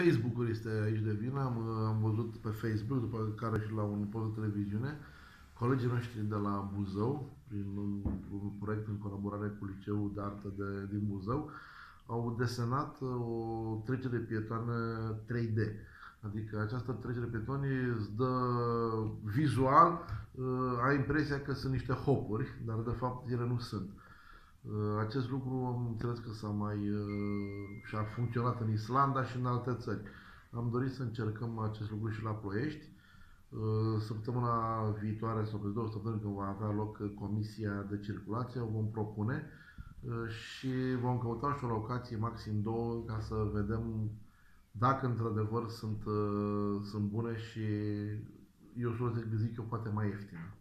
Facebook-ul este aici de vină, am, am văzut pe Facebook, după care și la un post de televiziune, colegii noștri de la Buzău, prin un, un proiect în colaborare cu Liceul de Artă de, din Buzău, au desenat o trecere pietoană 3D. Adică această trecere pietoane îți dă vizual, uh, ai impresia că sunt niște hopuri, dar de fapt ele nu sunt. Uh, acest lucru am înțeles că s-a mai uh, și a funcționat în Islanda și în alte țări. Am dorit să încercăm acest lucru și la Ploiești. Uh, săptămâna viitoare sau pe două săptămâni când va avea loc comisia de circulație, o vom propune și vom căuta și o locație, maxim două, ca să vedem dacă într-adevăr sunt, sunt bune și eu zic eu poate mai ieftine.